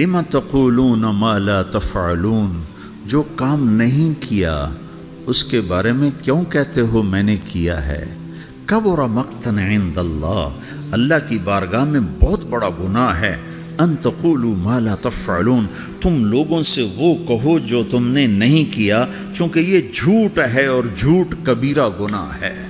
لما تقولون ما لا تفعلون؟ جو کام نہیں کیا، اس کے بارے میں کیوں کہتے ہو میں نے کیا ہے؟ کبر مقتن عند اللہ اللہ کی بارگاہ میں بہت بڑا گناہ ہے۔ ان تقولوا ما لا تفعلون، تم لوگوں سے وہ کہو جو تم نے نہیں کیا، چونکہ یہ جھوٹ ہے اور جھوٹ کبیرہ گناہ ہے۔